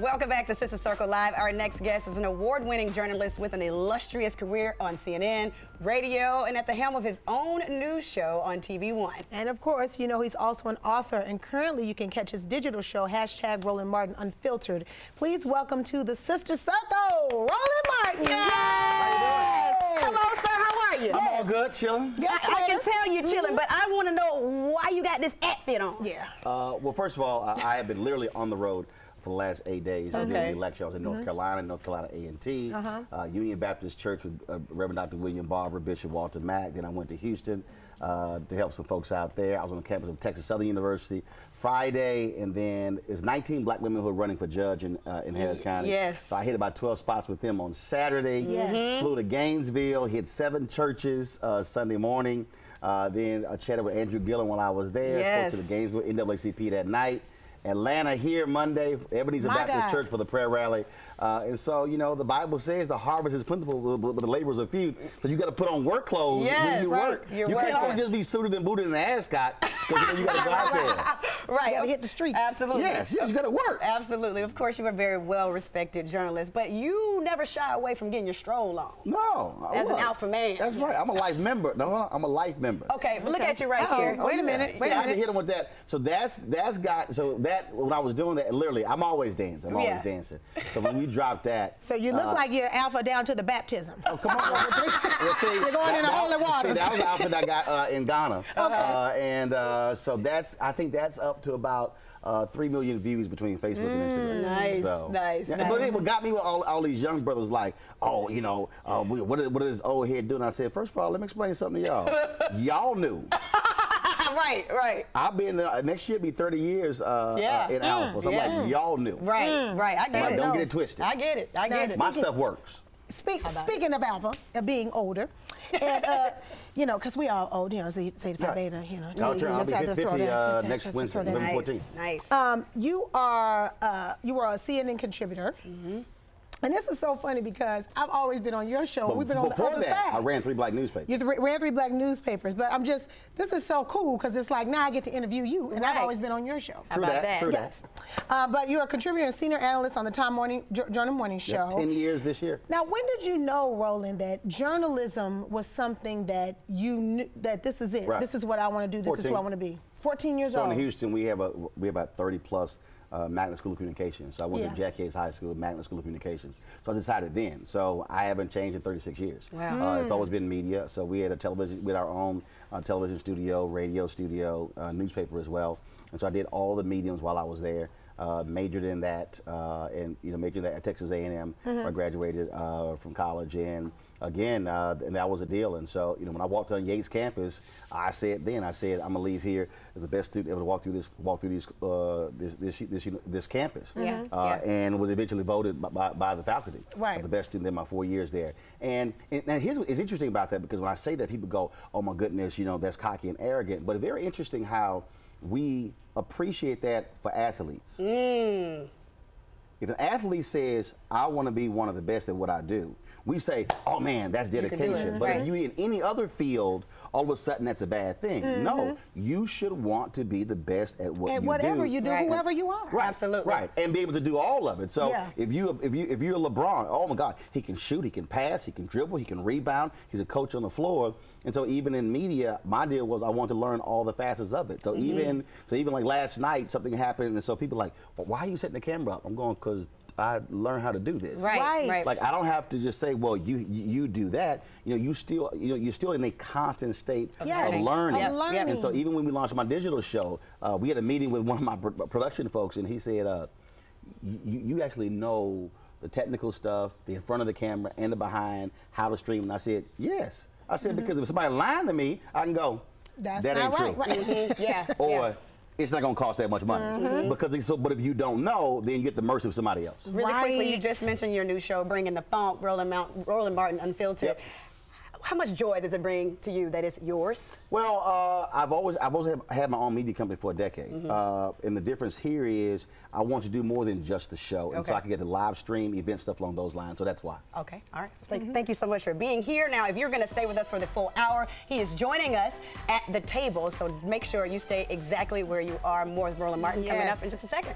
Welcome back to Sister Circle Live. Our next guest is an award winning journalist with an illustrious career on CNN, radio, and at the helm of his own news show on TV One. And of course, you know, he's also an author, and currently you can catch his digital show, hashtag Roland Martin Unfiltered. Please welcome to the Sister Circle, Roland Martin. Yes. Hello, sir. How are you? I'm all good, chilling. Yes, I, I can tell you're chilling, but I want to know why you got this outfit on. Yeah. Uh, well, first of all, I, I have been literally on the road for the last eight days. I did the election. I was in North Carolina, North Carolina A&T, uh Union Baptist Church with uh, Reverend Dr. William Barber, Bishop Walter Mack. Then I went to Houston uh, to help some folks out there. I was on the campus of Texas Southern University Friday, and then there's 19 black women who are running for judge in, uh, in Harris County. yes. So I hit about 12 spots with them on Saturday. Yes. Flew to Gainesville, hit seven churches uh, Sunday morning. Uh, then I chatted with Andrew Gillum while I was there. Yes. Spoke to the Gainesville NAACP that night. Atlanta here Monday, Ebenezer My Baptist God. Church for the prayer rally. Uh, and so, you know, the Bible says the harvest is plentiful, but the laborers are few. So you got to put on work clothes Yes, when you right. work. You're you can't always just be suited and booted in an ascot because you, know, you got to go out there. Right. gotta hit the streets. Absolutely. Yes, yes, you got to work. Absolutely. Of course, you are a very well respected journalist, but you never shy away from getting your stroll on. No. I As an wasn't. alpha man. That's right. I'm a life member. No, no, I'm a life member. Okay, but look at you right Uh-oh. here. Wait a yeah. minute, See, wait a I have to minute. hit him with that. So that's that's got so that when I was doing that, literally, I'm always dancing. I'm Yeah. always dancing. So when we dropped that, So you look uh, like you're alpha down to the baptism. Oh, come on. Well, see, You're going in the holy waters. See, that was the outfit I got uh, in Ghana. Uh, and uh, so that's, I think that's up to about uh, 3 million views between Facebook and Instagram. Mm. Nice, So, nice, yeah, nice. But it, what got me with all, all these young brothers like, oh, you know, uh, we- what, is, what is this old head doing? I said, first of all, let me explain something to y'all. y'all knew. right, right. I've been, uh, next year be 30 years uh, Yeah. uh, in Alpha. So I'm like, y'all knew. Right, right. I get Like, it. don't No. get it twisted. I get it. I get Now, it. My Speaking- stuff works. Speak, about speaking of alpha, of being older, and uh, you know, because we all old, you know, Z- Zeta Phi Right. Beta, you know. I'll, just- turn, I'll be had to 50 throw that- uh, next Wednesday, throw that November 14th. Nice, nice. Um, you are uh, you are a CNN contributor. And this is so funny because I've always been on your show. But We've been on before the other that, side. I ran three black newspapers. You th- ran three black newspapers, but I'm just this is so cool because it's like now I get to interview you, and I've always been on your show. How True about that, that? true Yes, uh, but you're a contributor and senior analyst on the Time Morning Jour- Joyner Morning Yeah, Show. 10 years this year. Now, when did you know, Roland, that journalism was something that you knew that this is it? Right. This is what I want to do. This is who I want to be. 14 years So old. So in Houston, we have a we have about 30 plus uh, Magnet School of Communications. So I went Yeah. to Jack Yates High School, Magnet School of Communications. So I decided then. So I haven't changed in 36 years. Wow. Uh, it's always been media. So we had a television, with our own uh, television studio, radio studio, uh, newspaper as well. And so I did all the mediums while I was there. Uh, majored in that, uh, and you know, majored in that at Texas A&M. where I graduated uh, from college, and again, uh, and that was a deal. And so, you know, when I walked on Yates campus, I said then, I said, I'm gonna leave here as the best student ever to walk through this, walk through these, uh, this, this, this, this campus. Yeah, Uh, yeah. And was eventually voted by, by, by the faculty Right. the best student in my four years there. And, and, and here's what is interesting about that because when I say that, people go, "Oh my goodness, you know, that's cocky and arrogant." But very interesting how we appreciate that for athletes. Mm. If an athlete says, I want to be one of the best at what I do, we say, oh man, that's can do it. dedication. But Right. if you in any other field, all of a sudden that's a bad thing. No, you should want to be the best at what you do. and you whatever do. you do, Right. whoever you are. Right, Absolutely. Right, and be able to do all of it. So Yeah. if you if you if you're LeBron, oh my God, he can shoot, he can pass, he can dribble, he can rebound. He's a coach on the floor, and so even in media, my deal was I want to learn all the facets of it. So Mm-hmm. even so even like last night, something happened, and so people are like, well, why are you setting the camera up? I'm going because I learned how to do this. Right, Right. right. Like I don't have to just say, well, you you, you do that. You know, you still you know you're still in a constant state Yes, of learning. of learning. And so even when we launched my digital show, uh, we had a meeting with one of my pr- production folks, and he said, uh, you, you actually know the technical stuff, the in front of the camera and the behind, how to stream. And I said, yes. I said, because if somebody lying to me, I can go. That's that ain't not true. right. right. yeah. Or yeah. It's not going to cost that much money. Mm-hmm. Because so, but if you don't know, then you get the mercy of somebody else. Really quickly, you just mentioned your new show, Bringing the Funk, Roland, Mount, Roland Martin Unfiltered. Yep. How much joy does it bring to you that it's yours? Well, uh, I've always I've always had- had my own media company for a decade, Mm-hmm. uh, and the difference here is I want to do more than just the show, and so I can get the live stream event stuff along those lines. So that's why. Okay, all right. So thank, thank you so much for being here. Now, if you're going to stay with us for the full hour, he is joining us at the table. So make sure you stay exactly where you are. More with Roland Martin coming up in just a second.